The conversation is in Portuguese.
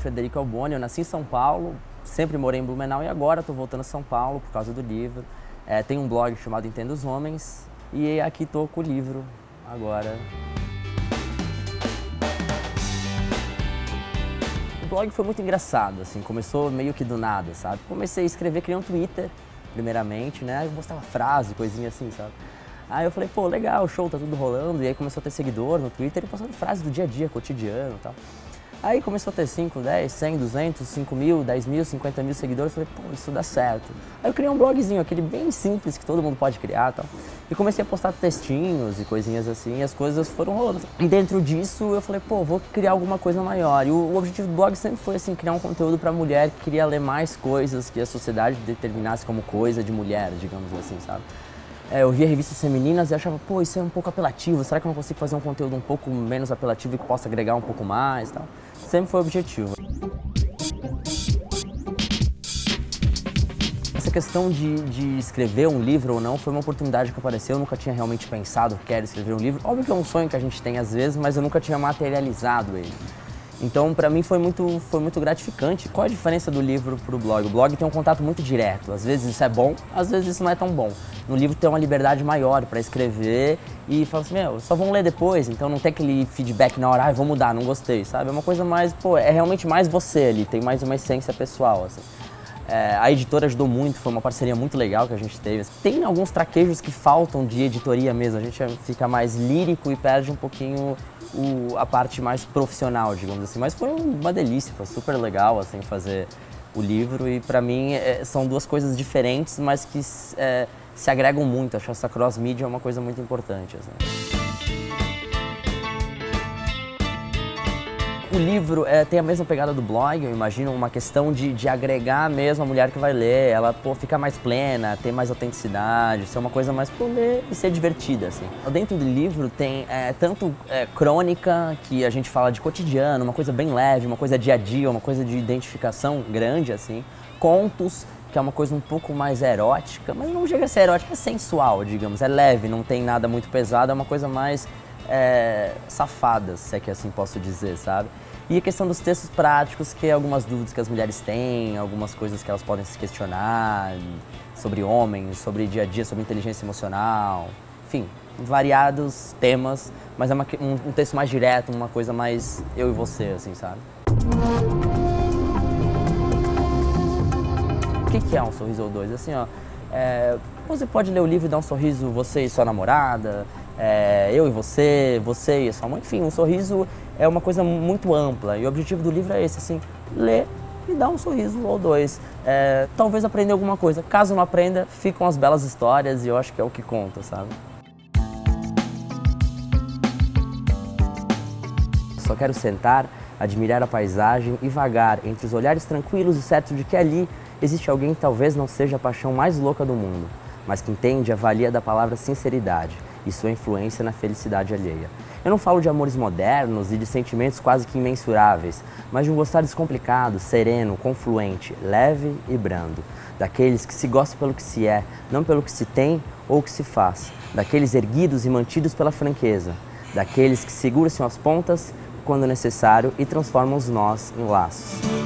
Federico Alboni, eu nasci em São Paulo, sempre morei em Blumenau e agora estou voltando a São Paulo por causa do livro. É, tem um blog chamado Entendo os Homens e aqui estou com o livro agora. O blog foi muito engraçado, assim, começou meio que do nada, sabe? Comecei a escrever, criei um Twitter, primeiramente, né? Eu postava frase, coisinha assim, sabe? Aí eu falei, pô, legal, show, tá tudo rolando. E aí começou a ter seguidor no Twitter e postando frases do dia a dia, cotidiano e tal. Aí começou a ter 5, 10, 100, 200, 5 mil, 10 mil, 50 mil seguidores. Falei, pô, isso dá certo. Aí eu criei um blogzinho, aquele bem simples que todo mundo pode criar e tal. E comecei a postar textinhos e coisinhas assim, e as coisas foram rolando. E dentro disso eu falei, pô, vou criar alguma coisa maior. E o, o objetivo do blog sempre foi assim, criar um conteúdo para mulher que queria ler mais coisas que a sociedade determinasse como coisa de mulher, digamos assim, sabe? É, eu via revistas femininas e achava, pô, isso é um pouco apelativo, será que eu não consigo fazer um conteúdo um pouco menos apelativo e que possa agregar um pouco mais e tal? Sempre foi o objetivo. Essa questão de, de escrever um livro ou não foi uma oportunidade que apareceu, eu nunca tinha realmente pensado, quero escrever um livro. Óbvio que é um sonho que a gente tem às vezes, mas eu nunca tinha materializado ele. Então, para mim foi muito, foi muito gratificante. Qual a diferença do livro para o blog? O blog tem um contato muito direto. Às vezes isso é bom, às vezes isso não é tão bom. No livro tem uma liberdade maior para escrever e falar assim, meu, só vão ler depois, então não tem aquele feedback na hora, ah, vou mudar, não gostei, sabe? É uma coisa mais, pô, é realmente mais você ali, tem mais uma essência pessoal, assim. É, a editora ajudou muito, foi uma parceria muito legal que a gente teve. Tem alguns traquejos que faltam de editoria mesmo, a gente fica mais lírico e perde um pouquinho o, a parte mais profissional, digamos assim. Mas foi uma delícia, foi super legal assim fazer o livro e para mim é, são duas coisas diferentes, mas que é, se agregam muito. Acho que essa cross media é uma coisa muito importante. Assim. O livro é, tem a mesma pegada do blog, eu imagino, uma questão de, de agregar mesmo a mulher que vai ler, ela pô, ficar mais plena, ter mais autenticidade, ser uma coisa mais por ler e ser divertida, assim. Dentro do livro tem é, tanto é, crônica, que a gente fala de cotidiano, uma coisa bem leve, uma coisa dia a dia, uma coisa de identificação grande, assim, contos, que é uma coisa um pouco mais erótica, mas não chega a ser erótica, é sensual, digamos, é leve, não tem nada muito pesado, é uma coisa mais é, safadas, se é que assim posso dizer, sabe? E a questão dos textos práticos, que é algumas dúvidas que as mulheres têm, algumas coisas que elas podem se questionar sobre homens, sobre dia a dia, sobre inteligência emocional, enfim, variados temas, mas é uma, um, um texto mais direto, uma coisa mais eu e você, assim, sabe? O que, que é um sorriso ou dois? Assim, ó, é, você pode ler o livro e dar um sorriso você e sua namorada, é, eu e você, você e a sua mãe, enfim, um sorriso é uma coisa muito ampla e o objetivo do livro é esse, assim, ler e dar um sorriso ou dois. É, talvez aprender alguma coisa. Caso não aprenda, ficam as belas histórias e eu acho que é o que conta, sabe? Só quero sentar, admirar a paisagem e vagar entre os olhares tranquilos e certo de que ali existe alguém que talvez não seja a paixão mais louca do mundo, mas que entende a valia da palavra sinceridade e sua influência na felicidade alheia. Eu não falo de amores modernos e de sentimentos quase que imensuráveis, mas de um gostar descomplicado, sereno, confluente, leve e brando. Daqueles que se gostam pelo que se é, não pelo que se tem ou que se faz. Daqueles erguidos e mantidos pela franqueza. Daqueles que seguram-se as pontas quando necessário e transformam os nós em laços.